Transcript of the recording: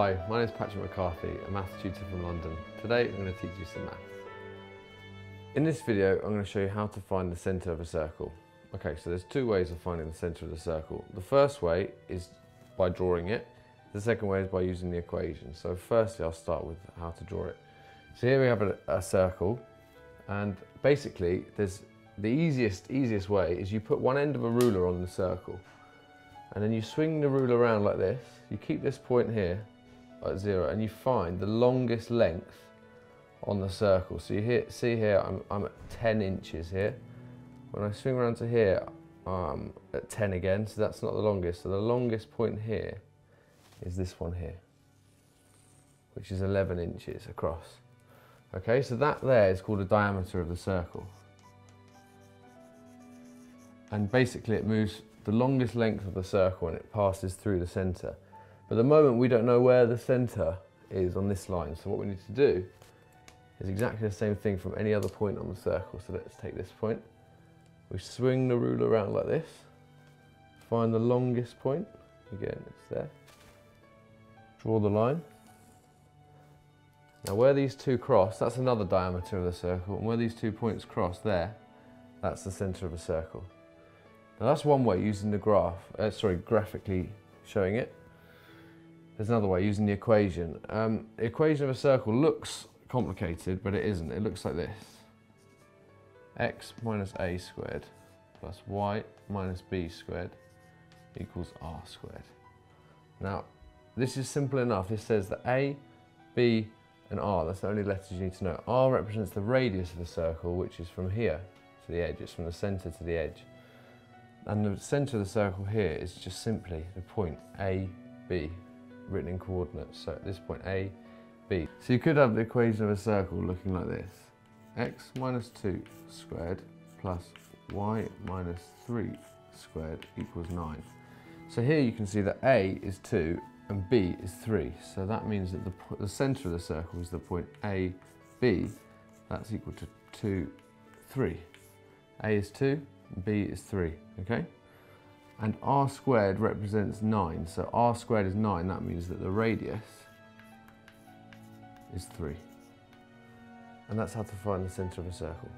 Hi, my name is Patrick McCarthy, a maths tutor from London. Today I'm going to teach you some maths. In this video I'm going to show you how to find the centre of a circle. Okay, so there's two ways of finding the centre of the circle. The first way is by drawing it. The second way is by using the equation. So firstly I'll start with how to draw it. So here we have a, a circle and basically there's the easiest, easiest way is you put one end of a ruler on the circle and then you swing the ruler around like this. You keep this point here at zero and you find the longest length on the circle. So you hear, see here, I'm, I'm at 10 inches here. When I swing around to here, I'm at 10 again, so that's not the longest. So the longest point here is this one here, which is 11 inches across. Okay, so that there is called a diameter of the circle. And basically it moves the longest length of the circle and it passes through the centre. But at the moment we don't know where the centre is on this line. So what we need to do is exactly the same thing from any other point on the circle. So let's take this point. We swing the ruler around like this. Find the longest point. Again, it's there. Draw the line. Now where these two cross, that's another diameter of the circle. And where these two points cross there, that's the centre of a circle. Now that's one way using the graph, uh, sorry, graphically showing it. There's another way using the equation. Um, the equation of a circle looks complicated, but it isn't. It looks like this. x minus a squared plus y minus b squared equals r squared. Now, this is simple enough. This says that a, b, and r, that's the only letters you need to know. r represents the radius of the circle, which is from here to the edge. It's from the centre to the edge. And the centre of the circle here is just simply the point A, B, written in coordinates. So at this point A, B. So you could have the equation of a circle looking like this. x minus 2 squared plus y minus 3 squared equals 9. So here you can see that A is 2 and B is 3. So that means that the, the centre of the circle is the point A, B. That's equal to 2, 3. A is 2, b is 3, okay? And r squared represents 9, so r squared is 9, that means that the radius is 3. And that's how to find the centre of a circle.